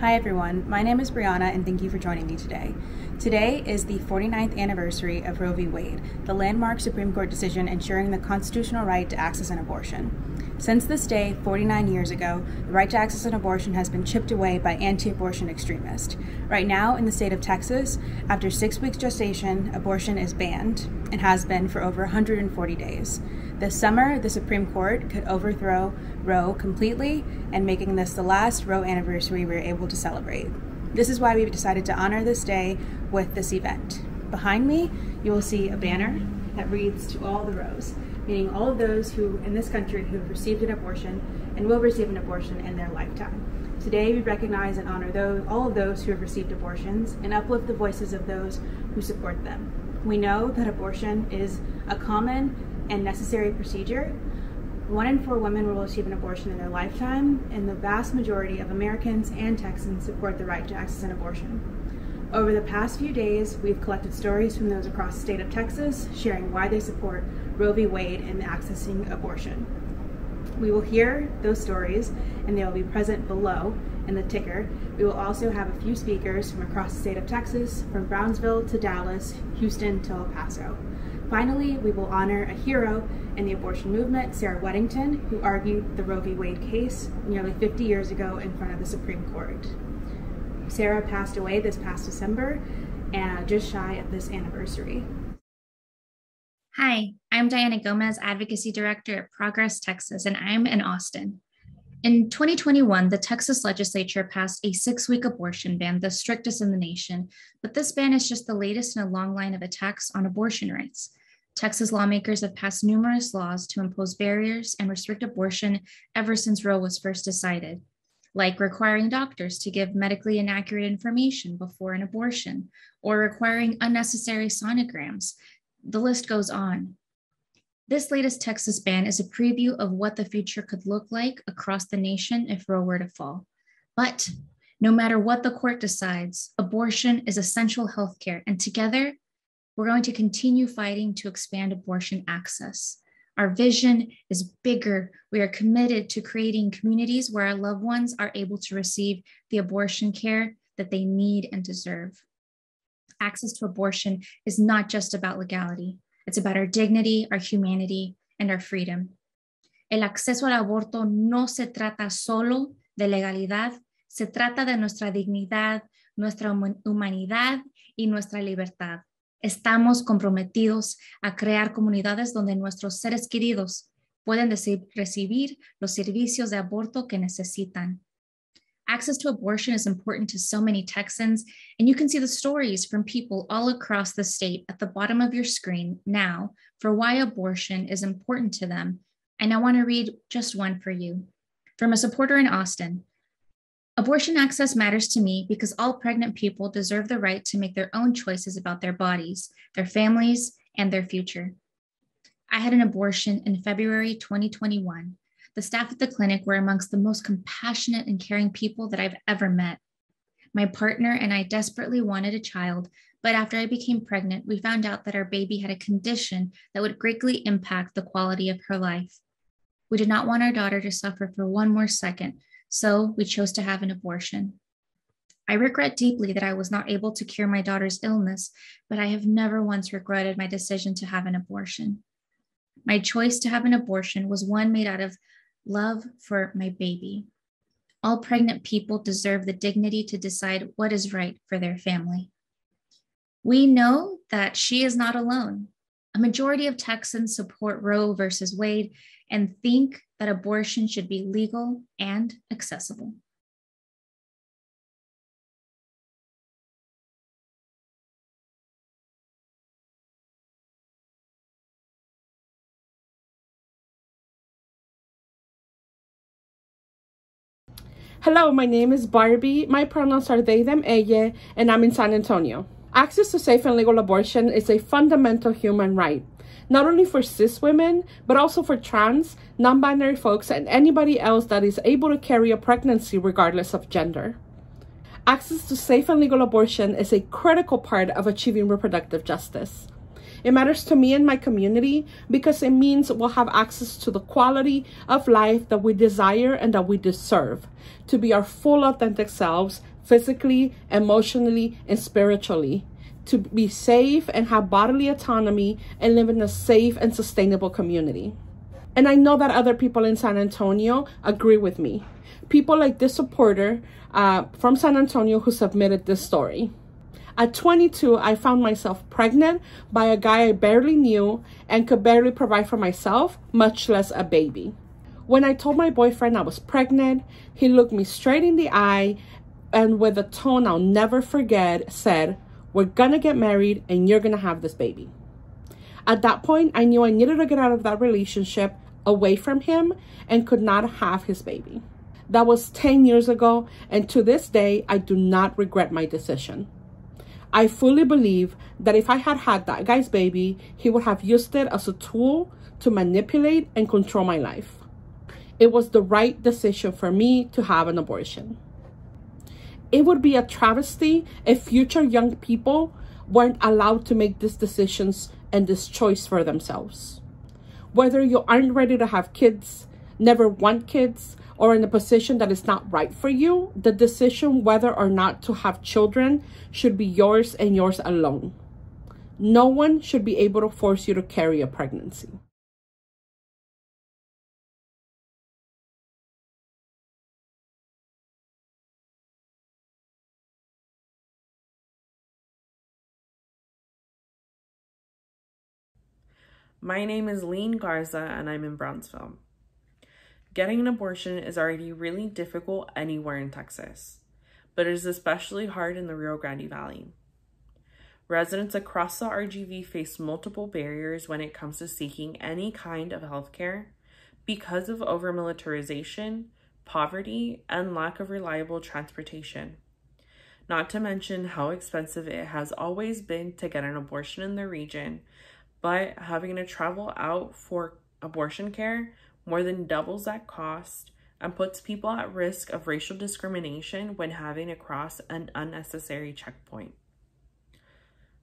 Hi everyone, my name is Brianna and thank you for joining me today. Today is the 49th anniversary of Roe v. Wade, the landmark Supreme Court decision ensuring the constitutional right to access an abortion. Since this day, 49 years ago, the right to access an abortion has been chipped away by anti abortion extremists. Right now, in the state of Texas, after six weeks gestation, abortion is banned and has been for over 140 days. This summer, the Supreme Court could overthrow Roe completely and making this the last Roe anniversary we're able to celebrate. This is why we've decided to honor this day with this event. Behind me, you will see a banner that reads to all the Roes, meaning all of those who in this country who have received an abortion and will receive an abortion in their lifetime. Today, we recognize and honor those, all of those who have received abortions and uplift the voices of those who support them. We know that abortion is a common and necessary procedure. One in four women will achieve an abortion in their lifetime, and the vast majority of Americans and Texans support the right to access an abortion. Over the past few days, we've collected stories from those across the state of Texas sharing why they support Roe v. Wade in accessing abortion. We will hear those stories, and they will be present below in the ticker. We will also have a few speakers from across the state of Texas, from Brownsville to Dallas, Houston to El Paso. Finally, we will honor a hero in the abortion movement, Sarah Weddington, who argued the Roe v. Wade case nearly 50 years ago in front of the Supreme Court. Sarah passed away this past December, and just shy of this anniversary. Hi, I'm Diana Gomez, Advocacy Director at Progress Texas, and I'm in Austin. In 2021, the Texas legislature passed a six week abortion ban, the strictest in the nation. But this ban is just the latest in a long line of attacks on abortion rights. Texas lawmakers have passed numerous laws to impose barriers and restrict abortion ever since Roe was first decided, like requiring doctors to give medically inaccurate information before an abortion or requiring unnecessary sonograms. The list goes on. This latest Texas ban is a preview of what the future could look like across the nation if Roe were to fall. But no matter what the court decides, abortion is essential health care, and together we're going to continue fighting to expand abortion access. Our vision is bigger. We are committed to creating communities where our loved ones are able to receive the abortion care that they need and deserve. Access to abortion is not just about legality, it's about our dignity, our humanity, and our freedom. El acceso al aborto no se trata solo de legalidad, se trata de nuestra dignidad, nuestra humanidad y nuestra libertad. Estamos comprometidos a crear comunidades donde nuestros seres queridos pueden recibir los servicios de aborto que necesitan. Access to abortion is important to so many Texans, and you can see the stories from people all across the state at the bottom of your screen now for why abortion is important to them. And I want to read just one for you. From a supporter in Austin Abortion access matters to me because all pregnant people deserve the right to make their own choices about their bodies, their families, and their future. I had an abortion in February 2021 the staff at the clinic were amongst the most compassionate and caring people that I've ever met. My partner and I desperately wanted a child, but after I became pregnant, we found out that our baby had a condition that would greatly impact the quality of her life. We did not want our daughter to suffer for one more second, so we chose to have an abortion. I regret deeply that I was not able to cure my daughter's illness, but I have never once regretted my decision to have an abortion. My choice to have an abortion was one made out of love for my baby. All pregnant people deserve the dignity to decide what is right for their family. We know that she is not alone. A majority of Texans support Roe versus Wade and think that abortion should be legal and accessible. Hello, my name is Barbie. My pronouns are they, them, ella, and I'm in San Antonio. Access to safe and legal abortion is a fundamental human right, not only for cis women, but also for trans, non binary folks, and anybody else that is able to carry a pregnancy regardless of gender. Access to safe and legal abortion is a critical part of achieving reproductive justice. It matters to me and my community because it means we'll have access to the quality of life that we desire and that we deserve to be our full authentic selves, physically, emotionally, and spiritually. To be safe and have bodily autonomy and live in a safe and sustainable community. And I know that other people in San Antonio agree with me. People like this supporter uh, from San Antonio who submitted this story. At 22, I found myself pregnant by a guy I barely knew and could barely provide for myself, much less a baby. When I told my boyfriend I was pregnant, he looked me straight in the eye and with a tone I'll never forget said, We're gonna get married and you're gonna have this baby. At that point, I knew I needed to get out of that relationship away from him and could not have his baby. That was 10 years ago, and to this day, I do not regret my decision. I fully believe that if I had had that guy's baby, he would have used it as a tool to manipulate and control my life. It was the right decision for me to have an abortion. It would be a travesty if future young people weren't allowed to make these decisions and this choice for themselves. Whether you aren't ready to have kids, never want kids, or in a position that is not right for you, the decision whether or not to have children should be yours and yours alone. No one should be able to force you to carry a pregnancy. My name is Lean Garza and I'm in Brownsville. Getting an abortion is already really difficult anywhere in Texas, but it is especially hard in the Rio Grande Valley. Residents across the RGV face multiple barriers when it comes to seeking any kind of health care because of over-militarization, poverty, and lack of reliable transportation. Not to mention how expensive it has always been to get an abortion in the region, but having to travel out for abortion care more than doubles that cost and puts people at risk of racial discrimination when having to cross an unnecessary checkpoint.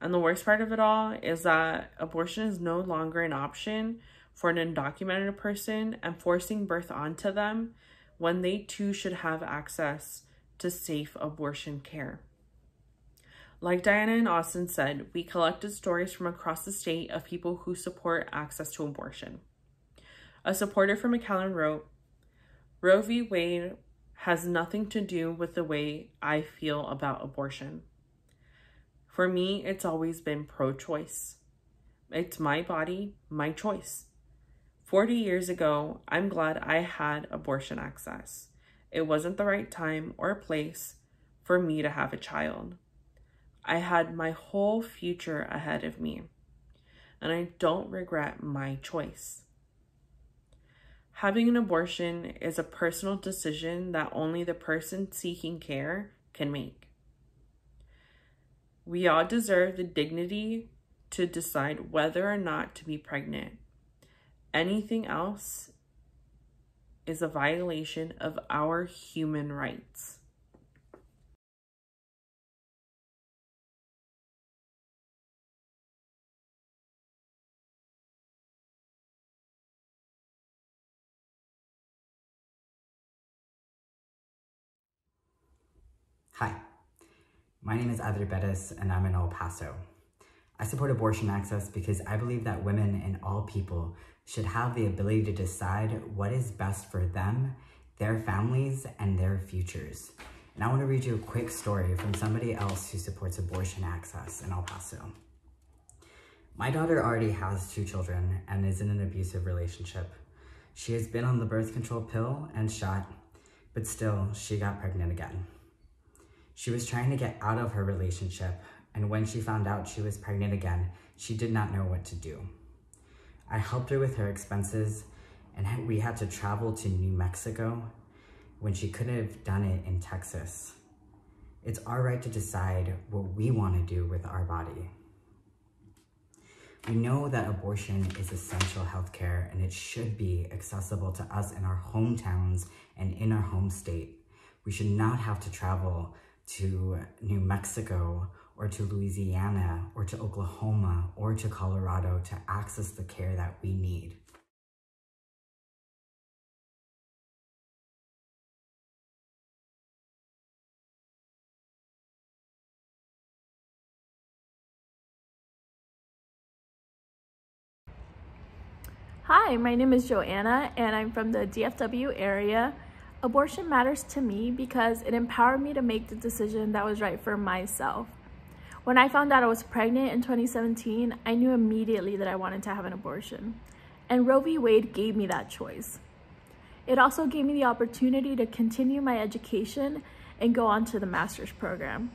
And the worst part of it all is that abortion is no longer an option for an undocumented person and forcing birth onto them when they too should have access to safe abortion care. Like Diana and Austin said, we collected stories from across the state of people who support access to abortion. A supporter from McAllen wrote, Roe v. Wade has nothing to do with the way I feel about abortion. For me, it's always been pro-choice. It's my body, my choice. 40 years ago, I'm glad I had abortion access. It wasn't the right time or place for me to have a child. I had my whole future ahead of me, and I don't regret my choice. Having an abortion is a personal decision that only the person seeking care can make. We all deserve the dignity to decide whether or not to be pregnant. Anything else is a violation of our human rights. My name is Adri Bettis and I'm in El Paso. I support abortion access because I believe that women and all people should have the ability to decide what is best for them, their families, and their futures. And I want to read you a quick story from somebody else who supports abortion access in El Paso. My daughter already has two children and is in an abusive relationship. She has been on the birth control pill and shot, but still, she got pregnant again. She was trying to get out of her relationship, and when she found out she was pregnant again, she did not know what to do. I helped her with her expenses, and we had to travel to New Mexico when she could have done it in Texas. It's our right to decide what we want to do with our body. We know that abortion is essential healthcare and it should be accessible to us in our hometowns and in our home state. We should not have to travel to New Mexico or to Louisiana or to Oklahoma or to Colorado to access the care that we need. Hi, my name is Joanna and I'm from the DFW area. Abortion matters to me because it empowered me to make the decision that was right for myself. When I found out I was pregnant in 2017, I knew immediately that I wanted to have an abortion. And Roe v. Wade gave me that choice. It also gave me the opportunity to continue my education and go on to the master's program.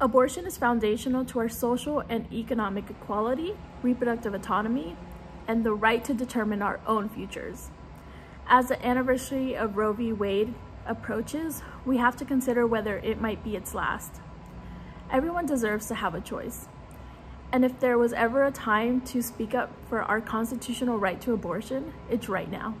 Abortion is foundational to our social and economic equality, reproductive autonomy, and the right to determine our own futures. As the anniversary of Roe v. Wade approaches, we have to consider whether it might be its last. Everyone deserves to have a choice. And if there was ever a time to speak up for our constitutional right to abortion, it's right now.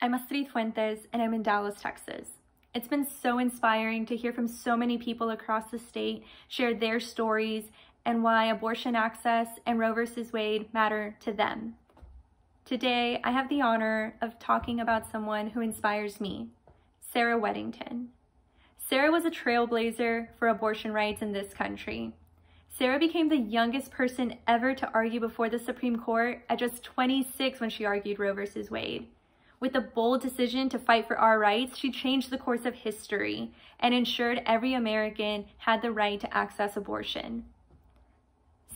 I'm Astrid Fuentes, and I'm in Dallas, Texas. It's been so inspiring to hear from so many people across the state share their stories and why abortion access and Roe v. Wade matter to them. Today, I have the honor of talking about someone who inspires me, Sarah Weddington. Sarah was a trailblazer for abortion rights in this country. Sarah became the youngest person ever to argue before the Supreme Court at just 26 when she argued Roe v. Wade. With a bold decision to fight for our rights, she changed the course of history and ensured every American had the right to access abortion.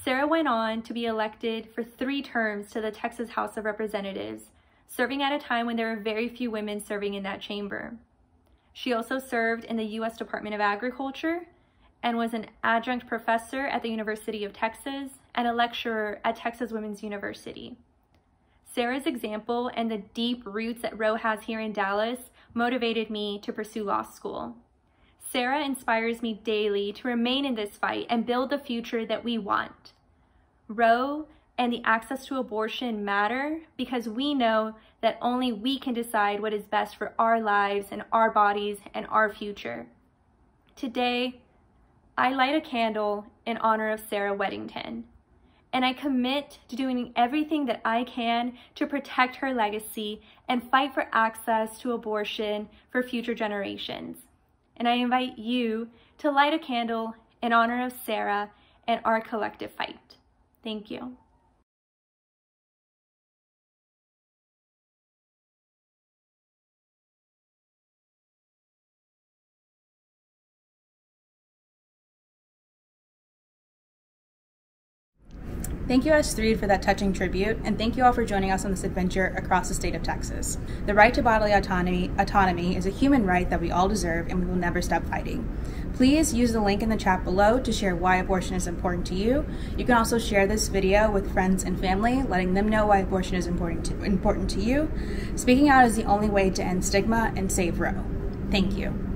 Sarah went on to be elected for three terms to the Texas House of Representatives, serving at a time when there were very few women serving in that chamber. She also served in the U.S. Department of Agriculture and was an adjunct professor at the University of Texas and a lecturer at Texas Women's University. Sarah's example and the deep roots that Roe has here in Dallas motivated me to pursue law school. Sarah inspires me daily to remain in this fight and build the future that we want. Roe and the access to abortion matter because we know that only we can decide what is best for our lives and our bodies and our future. Today, I light a candle in honor of Sarah Weddington and I commit to doing everything that I can to protect her legacy and fight for access to abortion for future generations. And I invite you to light a candle in honor of Sarah and our collective fight. Thank you. Thank you, Astrid, for that touching tribute, and thank you all for joining us on this adventure across the state of Texas. The right to bodily autonomy, autonomy is a human right that we all deserve, and we will never stop fighting. Please use the link in the chat below to share why abortion is important to you. You can also share this video with friends and family, letting them know why abortion is important to, important to you. Speaking out is the only way to end stigma and save Roe. Thank you.